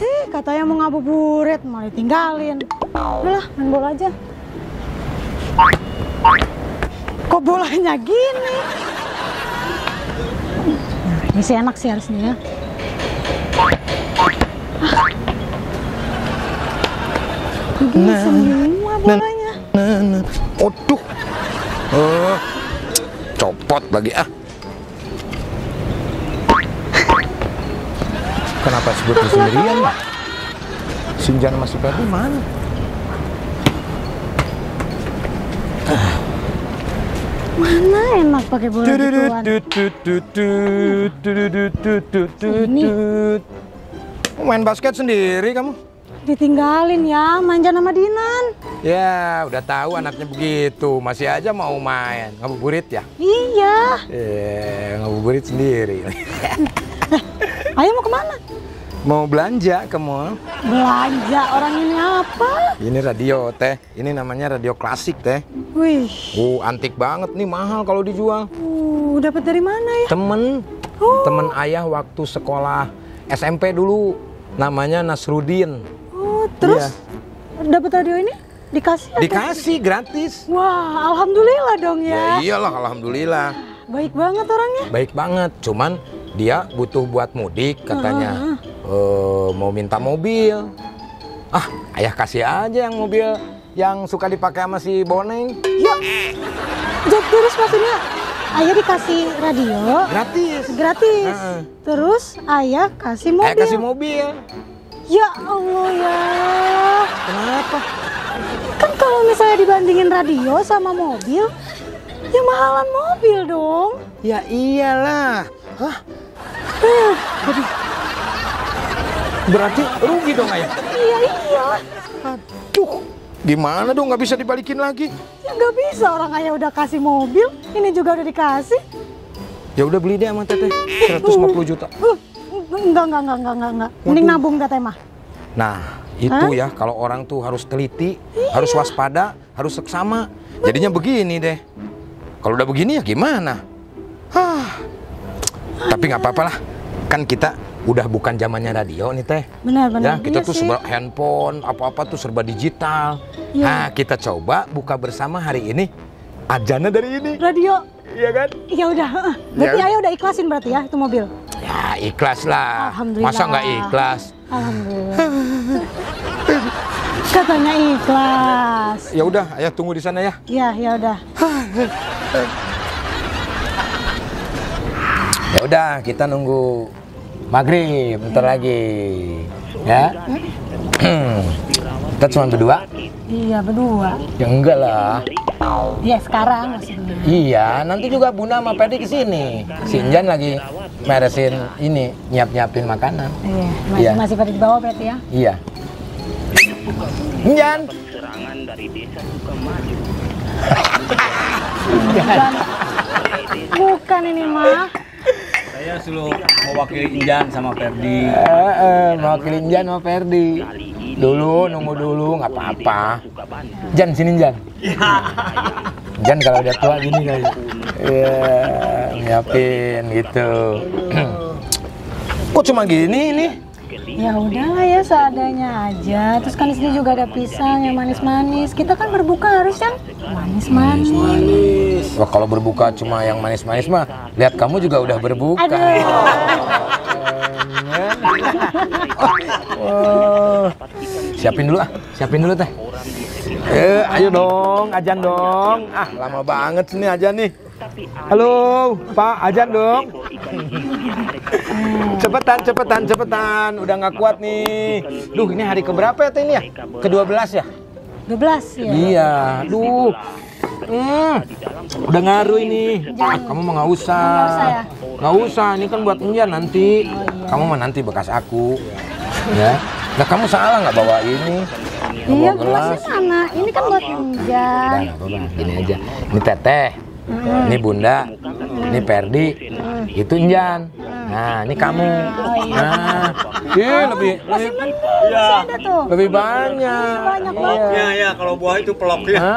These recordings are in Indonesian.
Eh, katanya mau ngabuburit, mau ditinggalin. Udahlah, main bola aja. Kok bolanya gini? Nah, ini sih enak sih harusnya ya. Ah. Begini semua bolanya. Nah, nah. Aduh. Oh, copot lagi ah. Kenapa sebutnya sendirian lah? Sinjan sama si Ferdi mana? Mana enak pakai bola gituan? Sini. Main basket sendiri kamu? Ditinggalin ya, manja sama Dinan. Ya, udah tahu anaknya begitu. Masih aja mau main. Ngabuburit ya? Iya. Eh, ngabuburit sendiri. Ayo mau ke mana? Mau belanja ke mall. Belanja orang ini apa? Ini radio teh. Ini namanya radio klasik teh. Wih, Uh, antik banget nih, mahal kalau dijual. uh, dapat dari mana ya? Temen, Oh. temen ayah waktu sekolah SMP dulu. Namanya Nasrudin. Oh, terus dapat radio ini dikasih? Dikasih gratis. Wah, alhamdulillah dong Ya ya. iyalah, alhamdulillah. Baik banget orangnya. Baik banget. Cuman dia butuh buat mudik katanya. Eh, mau minta mobil. Ah, ayah kasih aja yang mobil yang suka dipakai sama si Boneng. Ya, jadi terus maksudnya ayah dikasih radio Gratis. gratis. Heeh. Terus ayah kasih mobil. Ayah kasih mobil. Ya Allah ya. Kenapa? Kan kalau misalnya dibandingin radio sama mobil, ya mahalan mobil dong. Ya iyalah. Hah? Eh, aduh, Berarti rugi dong ayah. iya iya. Aduh, gimana dong nggak bisa dibalikin lagi? Ya nggak bisa orang ayah udah kasih mobil, ini juga udah dikasih. Ya udah beli deh sama teteh 150 juta. Enggak enggak enggak enggak enggak enggak. Mending nabung teteh mah. Nah, itu ya kalau orang tuh harus teliti, harus waspada, harus seksama. Jadinya begini deh. Kalau udah begini ya gimana? Hah. Tapi nggak apa-apa lah. Kan kita udah bukan zamannya radio nih teh. Benar Ya, kita Iya tuh sih. serba handphone, apa-apa tuh serba digital. Iya. Nah, kita coba buka bersama hari ini. Ajana dari ini. Radio. Iya kan? Ya udah. heeh. Berarti Ya. ayah udah ikhlasin berarti ya itu mobil. Ya, ikhlas lah. Alhamdulillah. Masa nggak ikhlas? Alhamdulillah. Katanya ikhlas. Ya udah, ayah tunggu di sana ya. Ya ya udah. Ya udah, kita nunggu maghrib bentar lagi. Ya. kita cuma berdua? Iya berdua. Ya enggak lah. Iya sekarang maksudnya. Iya, nanti juga Bunda sama Pedi ke sini. Si Injan lagi meresin ini, nyiap-nyiapin makanan. Iya, masih Iya. masih pada di bawah berarti ya. Iya. Injan. Bukan, bukan ini mah. Saya suruh mewakili Injan sama Ferdi. Eh, eh, mewakili Injan sama Ferdi. Dulu, nunggu dulu, nggak apa-apa. Jan, sini Jan. Jan kalau udah tua gini kali. Iya, nyiapin gitu. Kok cuma gini ini? Ya udahlah ya seadanya aja. Terus kan di sini juga ada pisang yang manis-manis. Kita kan berbuka harus yang manis-manis. Wah, kalau berbuka cuma yang manis-manis mah, lihat kamu juga udah berbuka. Aduh. Siapin dulu ah, siapin dulu teh. Eh, ayo dong, ajan dong. Ah, lama banget sini ajan nih. Halo, Pak, ajan dong. Cepetan, cepetan, cepetan. Udah nggak kuat nih. Duh, ini hari keberapa ya ini ya? Ke-12 ya? 12 ya. Iya, duh. Hmm, udah ngaruh ini. Ah, kamu mah nggak usah. Nggak usah ya? Nggak usah, ini kan buat Injan nanti. Kamu mah nanti bekas aku. Ya. Nah, kamu salah nggak bawa ini? Iya, gelasnya mana? Ini kan buat Udah, apa-apa. Gini aja. Ini teteh hmm. ini Bunda, hmm. ini Perdi, hmm. itu Injan. Nah, ini kamu. Nah. Oh, iya. Nah, iya oh, lebih lebih ya. lebih banyak. banyak banyak iya. ya, kalau buah itu peloknya. ya.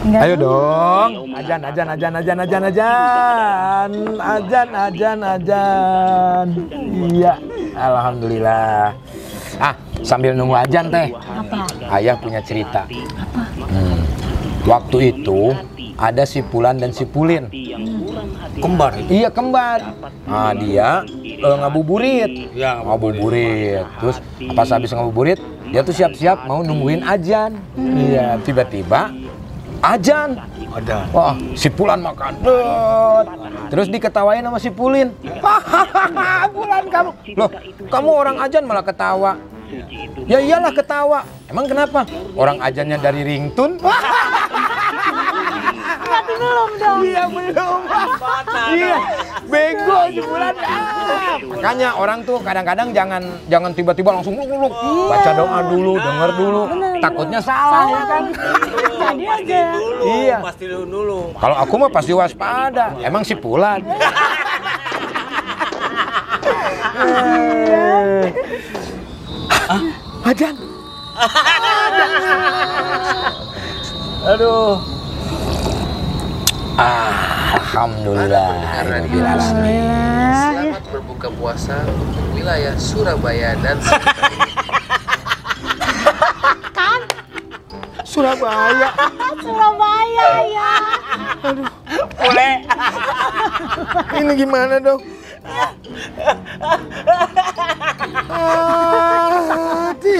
Enggak Ayo dong. Ajan, ajan, ajan, ajan, ajan, ajan. Ajan, ajan, ajan. Iya. Alhamdulillah. Ah, sambil nunggu ajan teh. Ayah punya cerita. Apa? Hmm. Waktu itu ada si Pulan dan si Pulin. Kembar itu. Iya kembar. Nah dia eh, ngabuburit. Ya, ngabuburit. Terus pas habis ngabuburit, dia tuh siap-siap mau nungguin ajan. Iya, tiba-tiba ajan. Ada. Wah, si Pulan makan. Dut. Terus diketawain sama si Pulin. Hahaha, Pulan kamu. Loh, kamu orang ajan malah ketawa. Ya iyalah ketawa. Emang kenapa? Orang ajannya dari ringtun. Berarti belum dong. Iya belum. Iya, bego si Bulan. Ah, Makanya orang tuh kadang-kadang jangan jangan tiba-tiba langsung luk luk. Baca doa dulu, denger dulu. Takutnya salah ya kan. Jadi aja. Iya. Pasti dulu dulu. Kalau aku mah pasti waspada. Emang si Pulan. Ah, Ajan. Aduh. Alhamdulillah. Alhamdulillah. Selamat berbuka puasa untuk wilayah Surabaya dan Surabaya. Surabaya ya. Boleh. Ini gimana dong? Ah,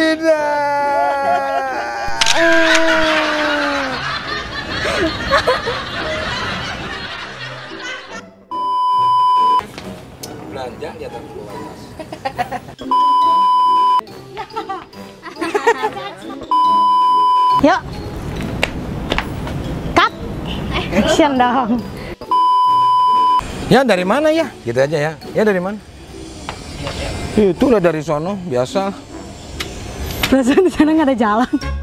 tidak. Belanja di atas bawah tas. Yuk. Cut. Action dong. Ya dari mana ya? Gitu aja ya. Ya dari mana? Itulah dari sono, biasa. Perasaan di sana nggak ada jalan.